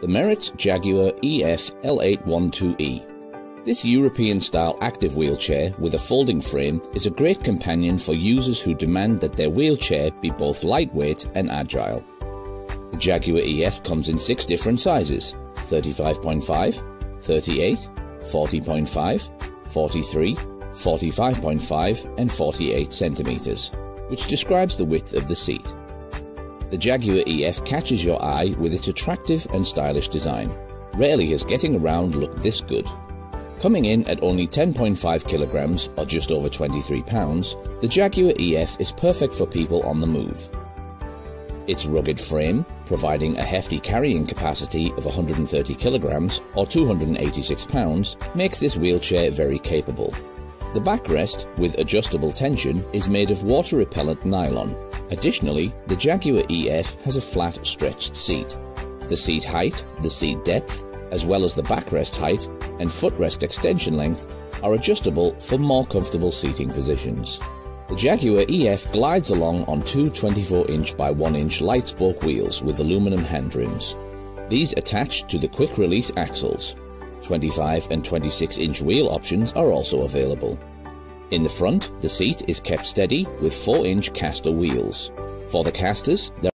the Meritz Jaguar EF L812E. This European-style active wheelchair with a folding frame is a great companion for users who demand that their wheelchair be both lightweight and agile. The Jaguar EF comes in six different sizes 35.5, 38, 40.5, 43, 45.5 and 48 centimeters, which describes the width of the seat. The Jaguar EF catches your eye with its attractive and stylish design. Rarely has getting around looked this good. Coming in at only 10.5 kilograms or just over 23 pounds, the Jaguar EF is perfect for people on the move. Its rugged frame, providing a hefty carrying capacity of 130 kilograms or 286 pounds, makes this wheelchair very capable. The backrest, with adjustable tension, is made of water-repellent nylon. Additionally, the Jaguar EF has a flat stretched seat. The seat height, the seat depth, as well as the backrest height and footrest extension length are adjustable for more comfortable seating positions. The Jaguar EF glides along on two 24-inch by 1-inch light spoke wheels with aluminum hand rims. These attach to the quick release axles. 25 and 26 inch wheel options are also available. In the front, the seat is kept steady with 4 inch caster wheels. For the casters, there